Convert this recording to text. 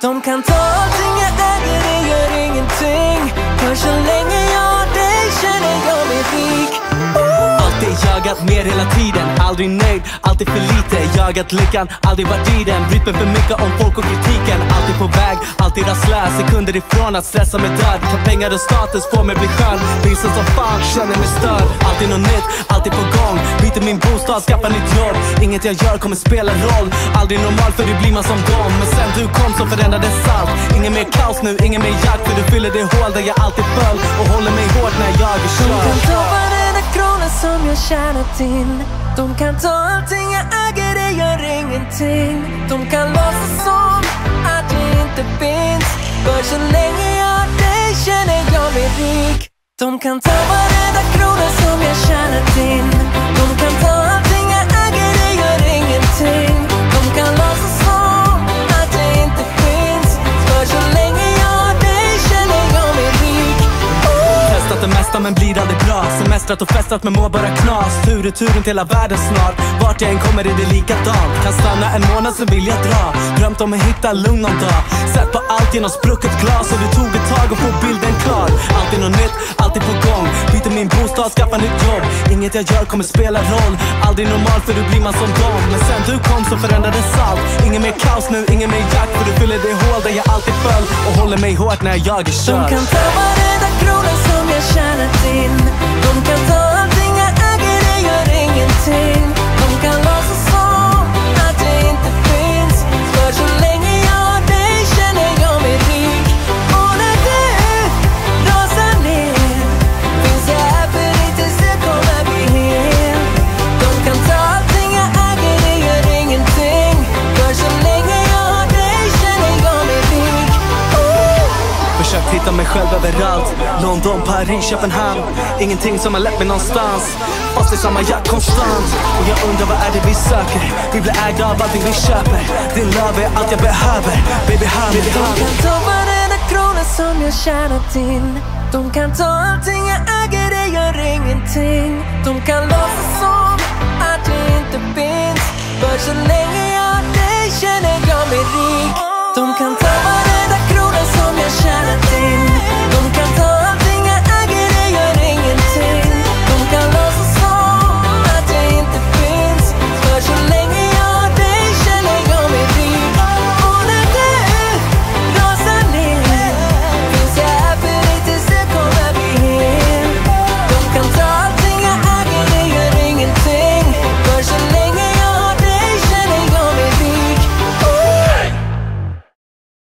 De kan ta allting jag äger, det gör ingenting. För så länge jag har dig känner jag mig rik. Oh. Alltid jagat mer hela tiden, aldrig nöjd, alltid för lite Jagat lyckan, aldrig varit i den. Brytt mig för mycket om folk och kritiken. Alltid på alltid rastlös Sekunder ifrån att stressa mig död. Kan pengar och status få mig bli skön. Vilsen som fan, känner mig störd. Alltid något nytt, alltid på gång. Byter min bostad, skaffar nytt jobb. Inget jag gör kommer spela roll. Aldrig normal för det blir man som dem. Men sen du kom så förändrades allt. Ingen mer kaos nu, ingen mer jakt För du fyller det hål där jag alltid föll. Och håller mig hårt när jag är De kan ta varenda krona som jag tjänat in De kan ta allting jag äger, det gör ingenting. De kan låtsas som inte finns. För så länge jag har dig känner jag mig rik. De kan ta varenda krona som jag tjänat in De kan ta men blir aldrig bra. Semestrat och festat men mår bara knas. Tur i tur runt hela världen snart. Vart jag än kommer är det likadant. Kan stanna en månad sen vill jag dra. Drömt om att hitta lugn någon dag. Sett på allt genom sprucket glas. Och det tog ett tag att få bilden klar. Alltid något nytt, alltid på gång. Byter min bostad, skaffar nytt jobb. Inget jag gör kommer spela roll. Aldrig normal för då blir man som dem. Men sen du kom så förändrades allt. Ingen mer kaos nu, ingen mer jakt. För du fyller det hål där jag alltid föll. Och håller mig hårt när jag är De körd kan ta varenda själv överallt. London, Paris, Köpenhamn. Ingenting som har lett mig någonstans. Fast i samma jakt konstant. Och jag undrar vad är det vi söker? Vi blir ägda av allting vi köper. Din love är allt jag behöver. Baby, hand. De kan ta varenda krona som jag tjänat in De kan ta allting jag äger, det gör ingenting. De kan låtsas som att jag inte finns. För så länge jag har dig känner jag mig rik. De kan ta